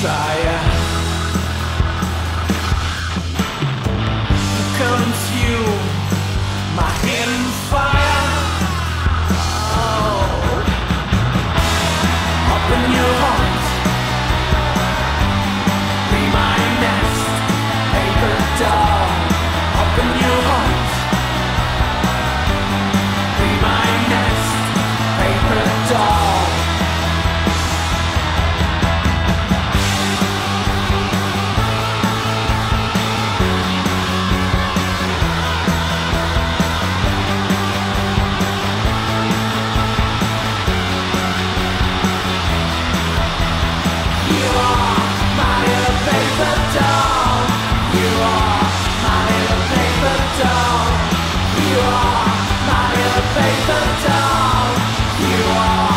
desire. You are my ill-fated doll. You are.